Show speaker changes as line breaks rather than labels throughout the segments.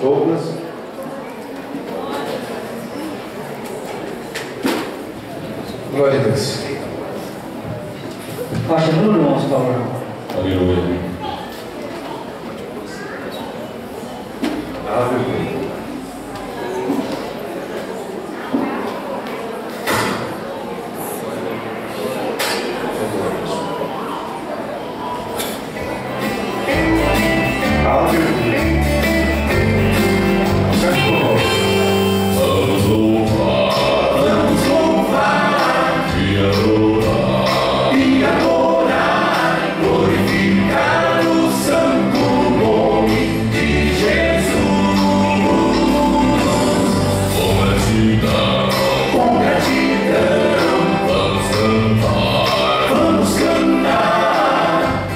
Douglas. Glória a Deus.
Faixa número 11, por favor.
Aleluia.
Aleluia. Com gratidão, vamos cantar, vamos cantar,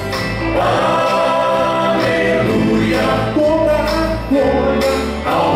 aleluia, ora, ora, ao